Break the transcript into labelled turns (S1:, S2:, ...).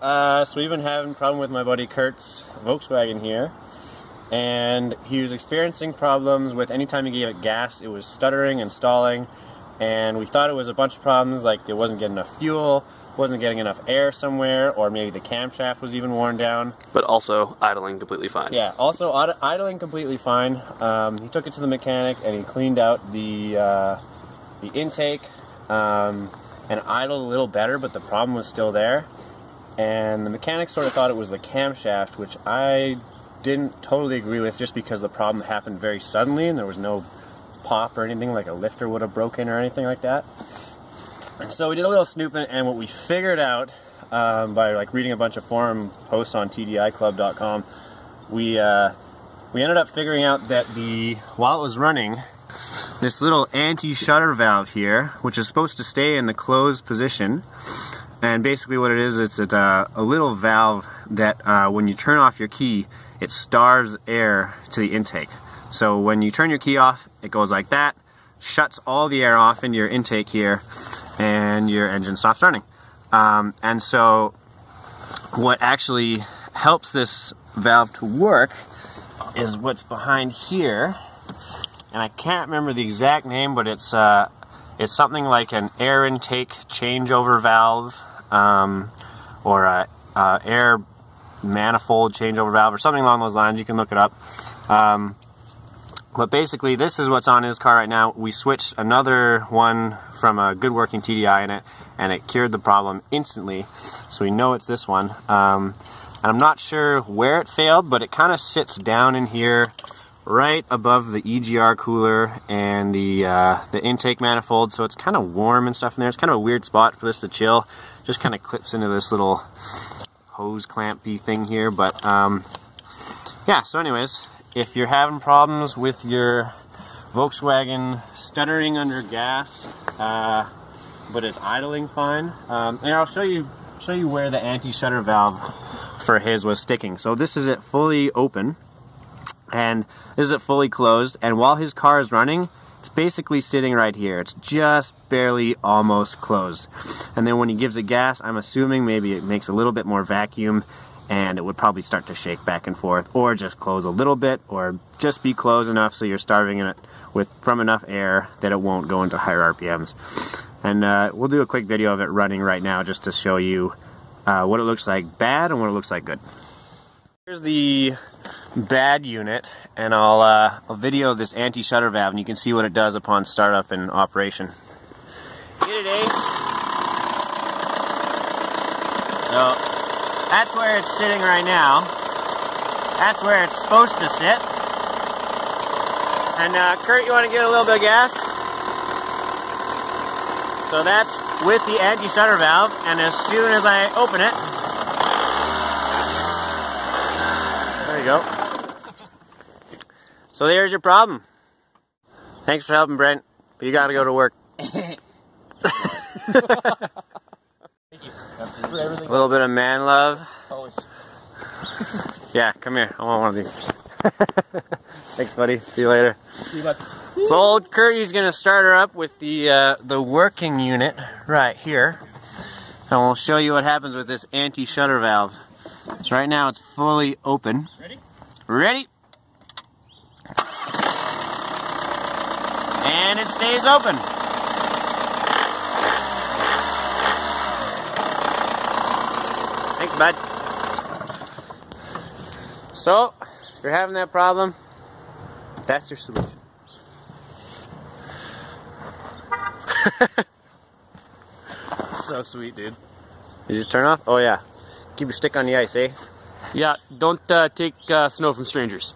S1: uh, so we've been having a problem with my buddy Kurt's Volkswagen here. And he was experiencing problems with anytime he gave it gas, it was stuttering and stalling. And we thought it was a bunch of problems, like it wasn't getting enough fuel, wasn't getting enough air somewhere, or maybe the camshaft was even worn down.
S2: But also idling completely fine.
S1: Yeah, also idling completely fine. Um, he took it to the mechanic and he cleaned out the uh, the intake um, and idled a little better, but the problem was still there. And the mechanic sort of thought it was the camshaft, which I didn't totally agree with, just because the problem happened very suddenly and there was no pop or anything like a lifter would have broken or anything like that. And so we did a little snooping, and what we figured out um, by like reading a bunch of forum posts on TDIClub.com, we uh, we ended up figuring out that the while it was running, this little anti-shudder valve here, which is supposed to stay in the closed position, and basically what it is, it's a, a little valve that uh, when you turn off your key, it starves air to the intake. So when you turn your key off, it goes like that, shuts all the air off into your intake here, and your engine stops running. Um, and so what actually helps this valve to work is what's behind here. And I can't remember the exact name, but it's uh, it's something like an air intake changeover valve, um, or a, a air manifold changeover valve, or something along those lines. You can look it up. Um, but basically, this is what's on his car right now. We switched another one from a good working TDI in it, and it cured the problem instantly. So we know it's this one. Um, and I'm not sure where it failed, but it kind of sits down in here right above the EGR cooler and the uh, the intake manifold. So it's kind of warm and stuff in there. It's kind of a weird spot for this to chill. Just kind of clips into this little hose clampy thing here. But um, yeah, so anyways, if you're having problems with your Volkswagen stuttering under gas, uh, but it's idling fine, um, and I'll show you show you where the anti-shudder valve for his was sticking. So this is it fully open, and this is it fully closed. And while his car is running, it's basically sitting right here. It's just barely almost closed. And then when he gives it gas, I'm assuming maybe it makes a little bit more vacuum and it would probably start to shake back and forth or just close a little bit or just be closed enough so you're starving it with from enough air that it won't go into higher RPMs. And uh, we'll do a quick video of it running right now just to show you uh, what it looks like bad and what it looks like good. Here's the bad unit and I'll, uh, I'll video this anti-shudder valve and you can see what it does upon startup and operation. Eh? So that's where it's sitting right now. That's where it's supposed to sit. And uh, Kurt, you want to get a little bit of gas? So that's with the anti-shudder valve, and as soon as I open it, there you go. So there's your problem. Thanks for helping, Brent, but you gotta go to work. A little bit of man love.
S3: Always.
S1: Yeah, come here. I want one of these. Thanks, buddy. See you later.
S3: See you, bud.
S1: So old Curdy's gonna start her up with the uh, the working unit right here, and we'll show you what happens with this anti-shudder valve. So right now it's fully open. Ready? And it stays open. Thanks, bud. So, if you're having that problem, that's your solution. so sweet, dude. Did you turn off? Oh yeah. Keep your stick on the ice, eh?
S2: Yeah, don't uh, take uh, snow from strangers.